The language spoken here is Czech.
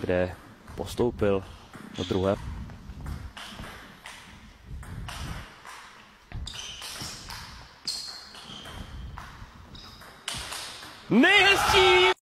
kde postoupil do druhé. Nejhezčí